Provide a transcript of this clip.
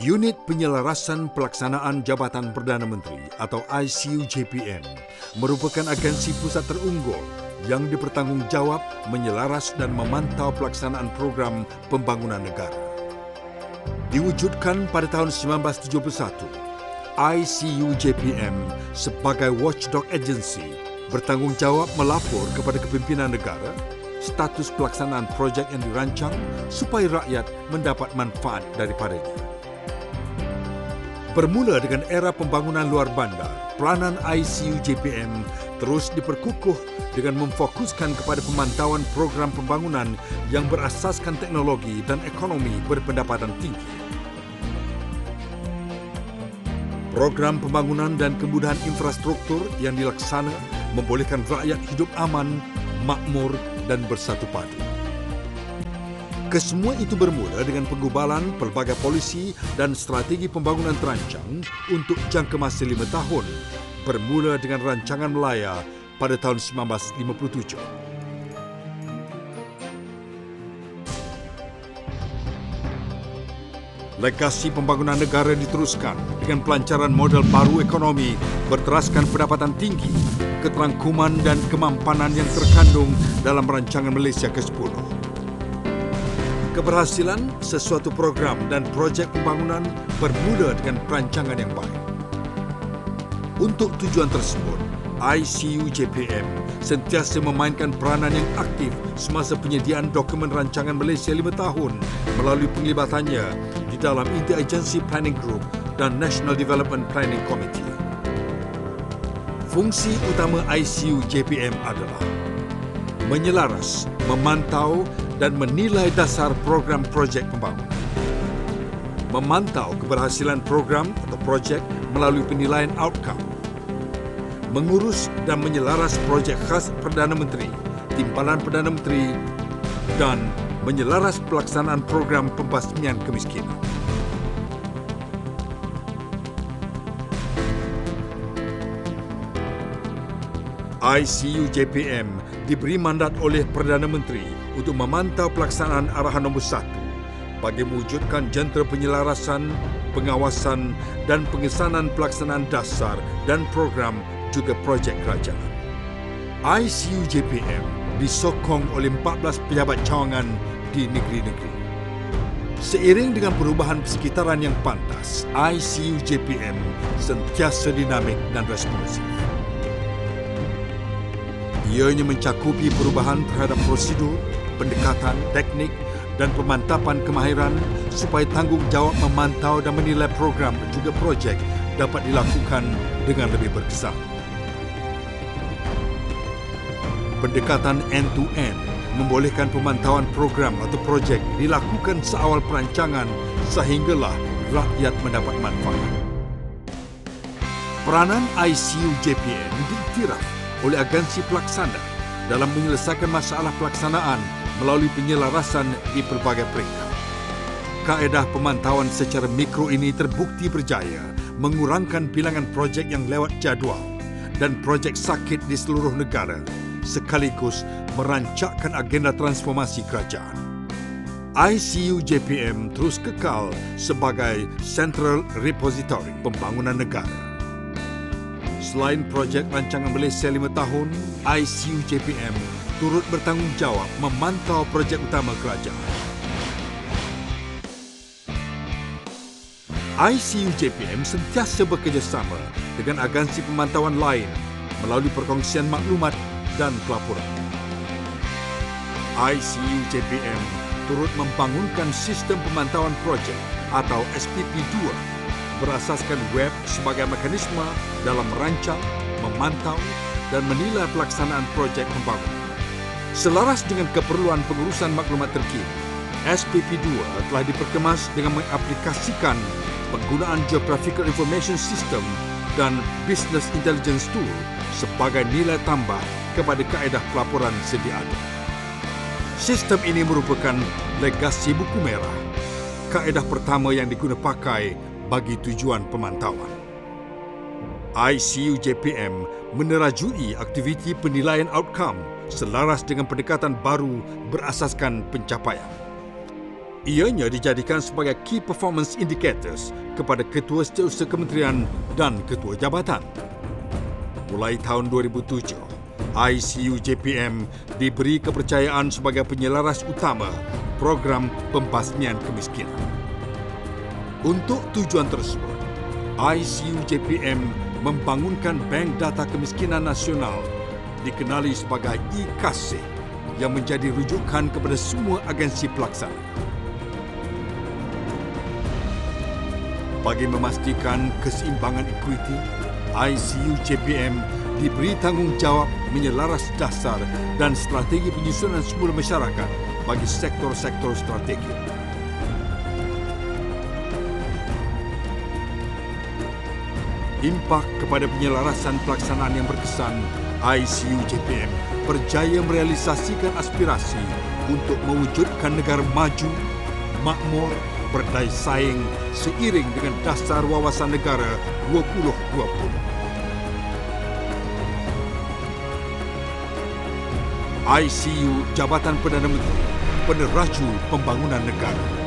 Unit Penyelarasan Pelaksanaan Jabatan Perdana Menteri atau ICU JPM merupakan agensi pusat terunggul yang dipertanggungjawab menyelaras dan memantau pelaksanaan program pembangunan negara. Diwujudkan pada tahun 1971, ICU JPM sebagai watchdog agency bertanggungjawab melapor kepada kepimpinan negara status pelaksanaan projek yang dirancang supaya rakyat mendapat manfaat daripadanya. Bermula dengan era pembangunan luar bandar, peranan ICU JPM terus diperkukuh dengan memfokuskan kepada pemantauan program pembangunan yang berasaskan teknologi dan ekonomi berpendapatan tinggi. Program pembangunan dan kemudahan infrastruktur yang dilaksana membolehkan rakyat hidup aman, makmur dan bersatu padu. Kesemua itu bermula dengan penggubalan pelbagai polisi dan strategi pembangunan terancang untuk jangka masa lima tahun, bermula dengan rancangan Melaya pada tahun 1957. Legasi pembangunan negara diteruskan dengan pelancaran model baru ekonomi berteraskan pendapatan tinggi, keterangkuman dan kemampanan yang terkandung dalam rancangan Malaysia ke-10 keberhasilan sesuatu program dan projek pembangunan bermula dengan perancangan yang baik. Untuk tujuan tersebut, ICU JPM sentiasa memainkan peranan yang aktif semasa penyediaan dokumen rancangan Malaysia lima tahun melalui penglibatannya di dalam Interagency Planning Group dan National Development Planning Committee. Fungsi utama ICU JPM adalah menyelaras, memantau dan menilai dasar program projek pembangunan. Memantau keberhasilan program atau projek melalui penilaian outcome. Mengurus dan menyelaras projek khas Perdana Menteri, timpalan Perdana Menteri dan menyelaras pelaksanaan program pembasmian kemiskinan. ICU JPM diberi mandat oleh Perdana Menteri untuk memantau pelaksanaan arahan nombor satu bagi mewujudkan jentera penyelarasan, pengawasan dan pengesanan pelaksanaan dasar dan program juga projek kerajaan. ICU JPM disokong oleh 14 pejabat cawangan di negeri-negeri. Seiring dengan perubahan persekitaran yang pantas, ICU JPM sentiasa dinamik dan responsif. Ianya mencakupi perubahan terhadap prosedur, pendekatan, teknik dan pemantapan kemahiran supaya tanggungjawab memantau dan menilai program dan juga projek dapat dilakukan dengan lebih berkesan. Pendekatan end-to-end membolehkan pemantauan program atau projek dilakukan seawal perancangan sehinggalah rakyat mendapat manfaat. Peranan ICU JPN diiktiraf oleh agensi pelaksana dalam menyelesaikan masalah pelaksanaan melalui penyelarasan di pelbagai peringkat. Kaedah pemantauan secara mikro ini terbukti berjaya mengurangkan bilangan projek yang lewat jadual dan projek sakit di seluruh negara sekaligus merancakkan agenda transformasi kerajaan. ICU JPM terus kekal sebagai Central Repository Pembangunan Negara. Selain projek rancangan Malaysia 5 tahun, ICU JPM turut bertanggungjawab memantau projek utama kerajaan. ICU JPM sentiasa bekerjasama dengan agensi pemantauan lain melalui perkongsian maklumat dan pelaporan. ICU JPM turut membangunkan sistem pemantauan projek atau SPP2 berasaskan web sebagai mekanisme dalam merancang, memantau dan menilai pelaksanaan projek pembangunan. Selaras dengan keperluan pengurusan maklumat terkini, SPP2 telah diperkemas dengan mengaplikasikan penggunaan Geographical Information System dan Business Intelligence Tool sebagai nilai tambah kepada kaedah pelaporan sedia ada. Sistem ini merupakan legasi buku merah, kaedah pertama yang digunakan pakai bagi tujuan pemantauan. ICU JPM menerajui aktiviti penilaian outcome selaras dengan pendekatan baru berasaskan pencapaian. Ianya dijadikan sebagai Key Performance Indicators kepada Ketua Setiausaha Kementerian dan Ketua Jabatan. Mulai tahun 2007, ICU JPM diberi kepercayaan sebagai penyelaras utama program pembasmian kemiskinan. Untuk tujuan tersebut, ICU JPM membangunkan Bank Data Kemiskinan Nasional dikenali sebagai IKASE yang menjadi rujukan kepada semua agensi pelaksana. Bagi memastikan keseimbangan equity, ICU JPM diberi tanggungjawab menyelaras dasar dan strategi penyusunan semula masyarakat bagi sektor-sektor strategi. Impak kepada penyelarasan pelaksanaan yang berkesan, ICU JPM berjaya merealisasikan aspirasi untuk mewujudkan negara maju, makmur berdaya saing seiring dengan dasar wawasan negara 2020. ICU Jabatan Perdana Menteri peneraju pembangunan negara.